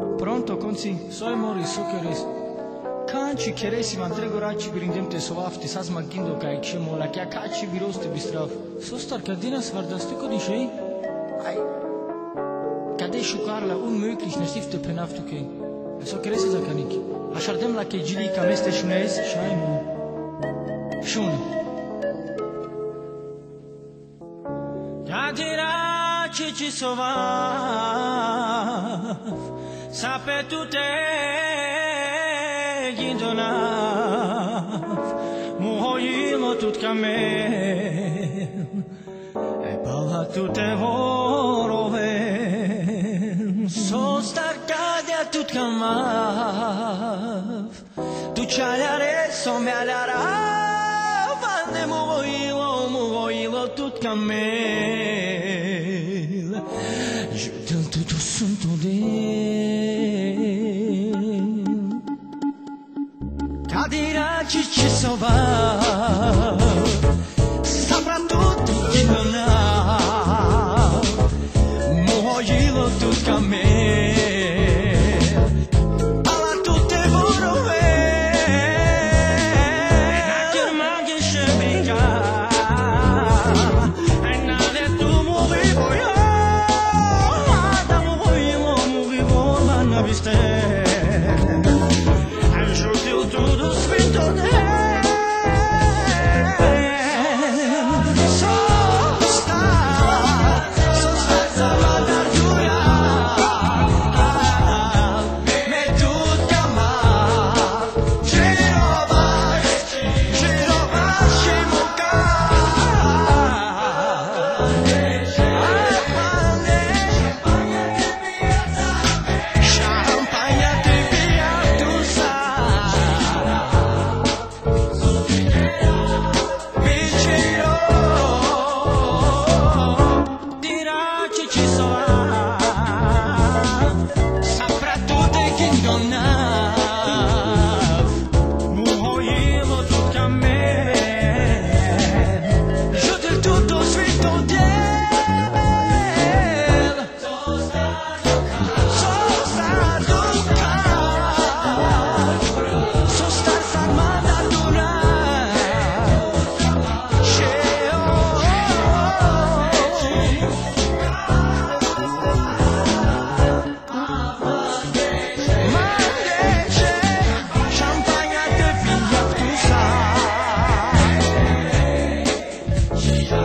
Pronto, conzi, soy Moris Sokeres. Kanchi keresi mantregora chi birindemte sovafti sas magindo kai chi mola kya kachi birosti bistraf. Sostar kadinas vardasti kodishei? Ai. Kade shukarla unmöglich ne stifte penaftuke. So keresi zakanik. Așardem la kejili și ai shaimu. Shun. Kadira chi chi sovaf. Sape tute gindonaf. Muhoyilo tut kamel. E pala tute voroven. Sostar cadia tut kamav. Tu chayare somealara. Vande muhoyilo, muhoyilo tut kamel. Je tente tout son Cadira cici sova Saprà tutto chi non ha Muoio tutto a me Alla Music